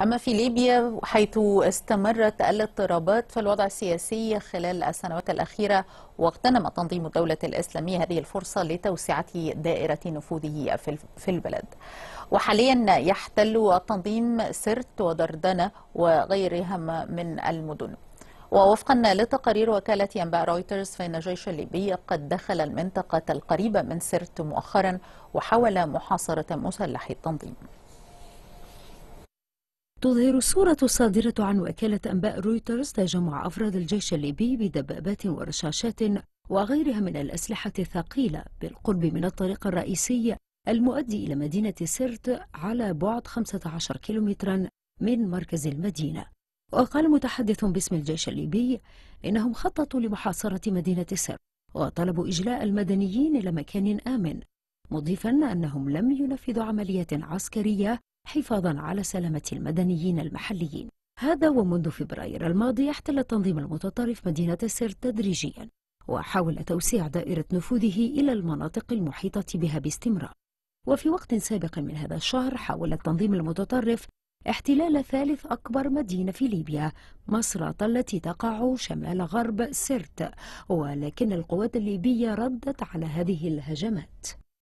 أما في ليبيا حيث استمرت الاضطرابات في الوضع السياسي خلال السنوات الأخيرة واغتنم تنظيم الدولة الإسلامية هذه الفرصة لتوسعة دائرة نفوذه في البلد. وحاليا يحتل التنظيم سرت ودردنة وغيرها من المدن. ووفقا لتقارير وكالة أنباء رويترز فإن الجيش الليبي قد دخل المنطقة القريبة من سرت مؤخرا وحاول محاصرة مسلحي التنظيم. تظهر الصورة الصادرة عن وكالة أنباء رويترز تجمع أفراد الجيش الليبي بدبابات ورشاشات وغيرها من الأسلحة الثقيلة بالقرب من الطريق الرئيسي المؤدي إلى مدينة سرت على بعد 15 كيلومترا من مركز المدينة. وقال متحدث باسم الجيش الليبي إنهم خططوا لمحاصرة مدينة سرت وطلبوا إجلاء المدنيين إلى مكان آمن مضيفا أنهم لم ينفذوا عمليات عسكرية حفاظا على سلامة المدنيين المحليين. هذا ومنذ فبراير الماضي احتل التنظيم المتطرف مدينة سرت تدريجيا وحاول توسيع دائرة نفوذه إلى المناطق المحيطة بها باستمرار. وفي وقت سابق من هذا الشهر حاول التنظيم المتطرف احتلال ثالث أكبر مدينة في ليبيا مصرات التي تقع شمال غرب سرت ولكن القوات الليبية ردت على هذه الهجمات.